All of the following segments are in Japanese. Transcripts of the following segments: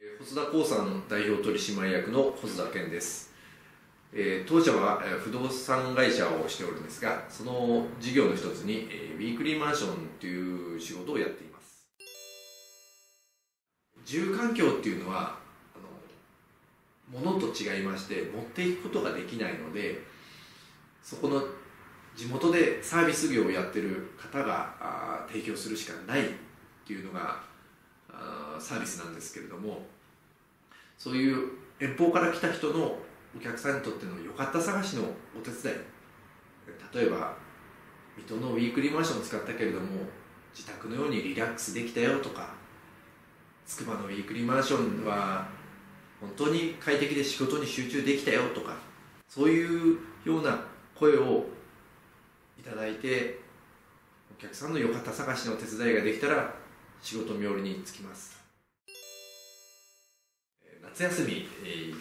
細田興産代表取締役の細田健です、えー当社は不動産会社をしておるんですがその事業の一つに、えーウィークリーマンションという仕事をやっています。住環境っていうのはあの物と違いまして持っていくことができないのでそこの地元でサービス業をやってる方が提供するしかないっていうのがサービスなんですけれどもそういう遠方から来た人のお客さんにとっての良かった探しのお手伝い。例えば水戸のウィークリーマンションを使ったけれども自宅のようにリラックスできたよとか筑波のウィークリーマンションは本当に快適で仕事に集中できたよとかそういうような声をいただいてお客さんの良かった探しのお手伝いができたら仕事冥利につきます。夏休み、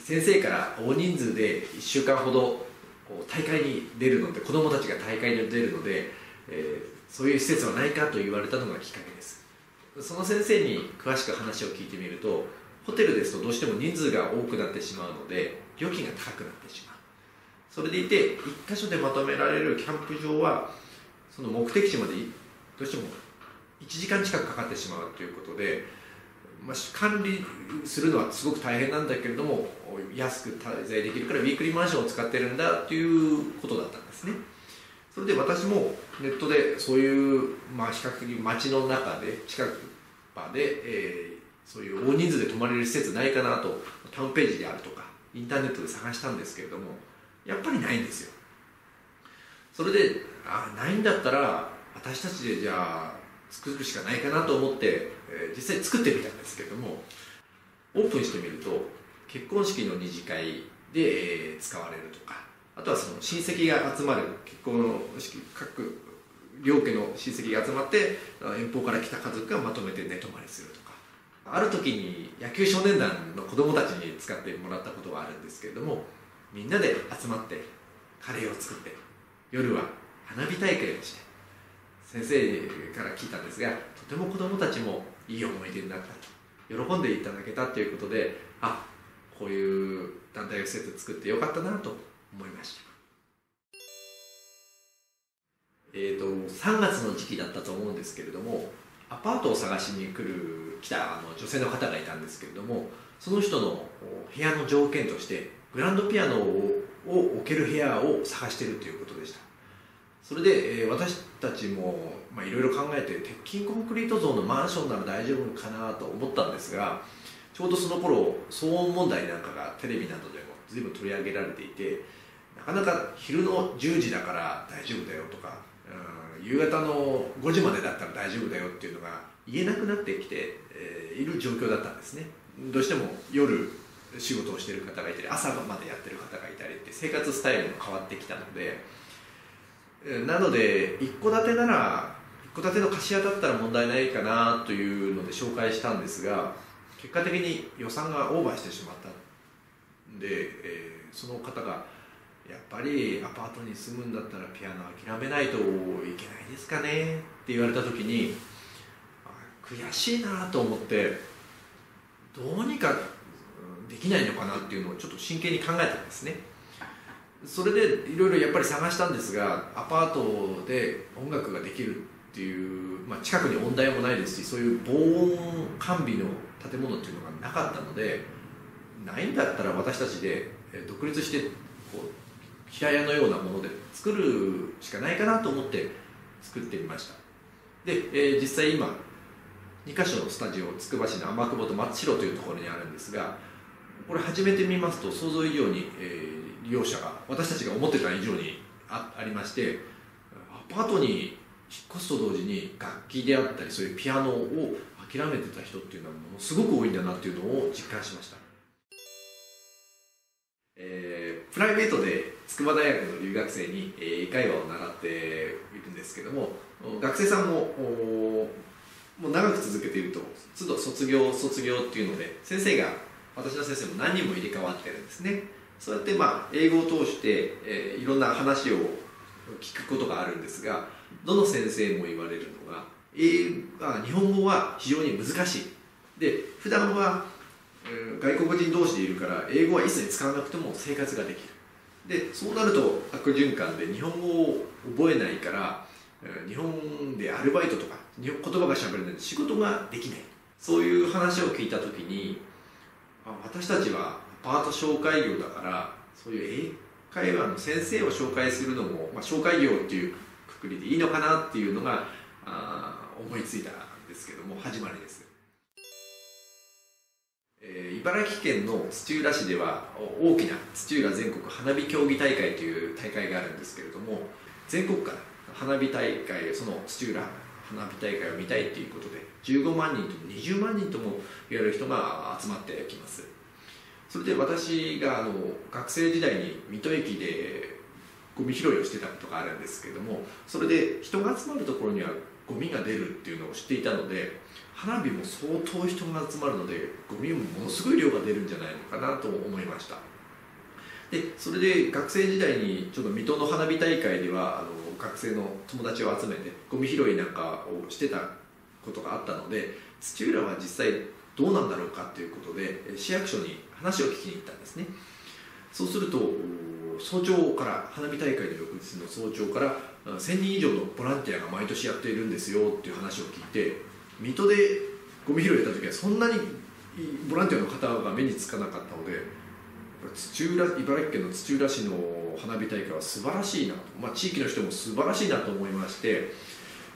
先生から大人数で1週間ほど大会に出るので子どもたちが大会に出るので、そういう施設はないかと言われたのがきっかけです。その先生に詳しく話を聞いてみるとホテルですとどうしても人数が多くなってしまうので料金が高くなってしまう。それでいて1箇所でまとめられるキャンプ場はその目的地までどうしても1時間近くかかってしまうということで、まあ、管理するのはすごく大変なんだけれども安く滞在できるからウィークリーマンションを使ってるんだということだったんですね。それで私もネットでそういう、まあ、比較的街の中で近く場で、えーそういう大人数で泊まれる施設ないかなとタウンページであるとかインターネットで探したんですけれどもやっぱりないんですよ。それであないんだったら私たちでじゃあ作るしかないかなと思って、えー実際作ってみたんですけどもオープンしてみると結婚式の二次会で、えー使われるとかあとはその親戚が集まる結婚の式各両家の親戚が集まって遠方から来た家族がまとめて寝泊まりするとか。ある時に野球少年団の子供たちに使ってもらったことがあるんですけれどもみんなで集まってカレーを作って夜は花火大会をして先生から聞いたんですがとても子供たちもいい思い出になったと喜んでいただけたということであこういう団体施設作ってよかったなと思いました。えー、と3月の時期だったと思うんですけれどもアパートを探しに来る来たあの女性の方がいたんですけれどもその人の部屋の条件としてグランドピアノをを置ける部屋を探しているということでした。それで、えー私たちもいろいろ考えて鉄筋コンクリート像のマンションなら大丈夫かなと思ったんですがちょうどその頃騒音問題なんかがテレビなどでも随分取り上げられていてなかなか昼の10時だから大丈夫だよとか、うん、夕方の5時までだったら大丈夫だよっていうのが言えなくなってきて、えーいる状況だったんですね。どうしても夜仕事をしている方がいたり朝までやってる方がいたりって生活スタイルも変わってきたのでなので一戸建てなら一戸建ての貸し屋だったら問題ないかなというので紹介したんですが結果的に予算がオーバーしてしまったんで、えーその方がやっぱりアパートに住むんだったらピアノ諦めないといけないですかねって言われた時に悔しいなと思ってどうにかできないのかなっていうのをちょっと真剣に考えたんですね。それでいろいろやっぱり探したんですがアパートで音楽ができるっていう、まあ、近くに音大もないですしそういう防音完備の建物っていうのがなかったのでないんだったら私たちで独立してこう平屋のようなもので作るしかないかなと思って作ってみました。で、えー実際今2箇所のスタジオつくば市の天久保と松代というところにあるんですがこれ始めてみますと想像以上に、えー利用者が私たちが思ってた以上にあありましてアパートに引っ越すと同時に楽器であったりそういうピアノを諦めてた人っていうのはものすごく多いんだなっていうのを実感しました、えープライベートで筑波大学の留学生に、英会話を習っているんですけども学生さんももう長く続けていると都度卒業卒業っていうので先生が私の先生も何人も入れ替わってるんですね。そうやってまあ英語を通して、えーいろんな話を聞くことがあるんですがどの先生も言われるのが英あ日本語は非常に難しい。で普段は外国人同士でいるから英語は一切使わなくても生活ができる。でそうなると悪循環で日本語を覚えないから日本でアルバイトとか言葉がしゃべれない。仕事ができない。そういう話を聞いた時に私たちはパート紹介業だからそういう英会話の先生を紹介するのも、まあ、紹介業っていうくくりでいいのかなっていうのがあ思いついたんですけども始まりです、えー、茨城県の土浦市では大きな土浦全国花火競技大会という大会があるんですけれども全国から花火大会その土浦花火大会を見たいということで15万人とも20万人とも言われる人が集まってきます。それで私があの学生時代に水戸駅でゴミ拾いをしてたことがあるんですけどもそれで人が集まるところにはゴミが出るっていうのを知っていたので花火も相当人が集まるのでゴミもものすごい量が出るんじゃないのかなと思いました。でそれで学生時代にちょっと水戸の花火大会ではあの学生の友達を集めてゴミ拾いなんかをしてたことがあったので土浦は実際どうなんだろうかということで市役所に話を聞きに行ったんですね。そうすると早朝から花火大会の翌日の早朝から1000人以上のボランティアが毎年やっているんですよっていう話を聞いて水戸でゴミ拾いやった時はそんなにボランティアの方が目につかなかったので土浦茨城県の土浦市の花火大会は素晴らしいなと、まあ、地域の人も素晴らしいなと思いまして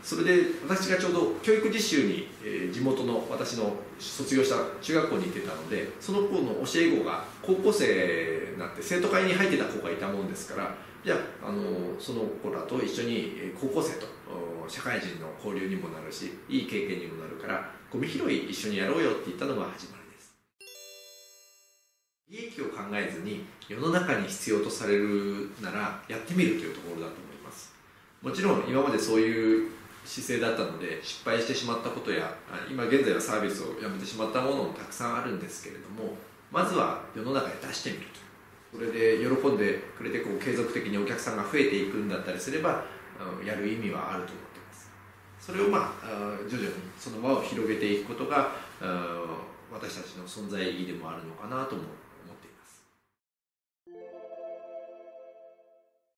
それで私がちょうど教育実習に、えー、地元の私の卒業した中学校に行ってたのでその子の教え子が高校生になって生徒会に入ってた子がいたもんですからじゃああのその子らと一緒に高校生と社会人の交流にもなるしいい経験にもなるからゴミ拾い一緒にやろうよって言ったのが始まり。利益を考えずに世の中に必要とされるならやってみるというところだと思います。もちろん今までそういう姿勢だったので失敗してしまったことや今現在はサービスをやめてしまったものもたくさんあるんですけれどもまずは世の中へ出してみるとそれで喜んでくれてこう継続的にお客さんが増えていくんだったりすればやる意味はあると思ってます。それをまあ徐々にその輪を広げていくことが私たちの存在意義でもあるのかなと思って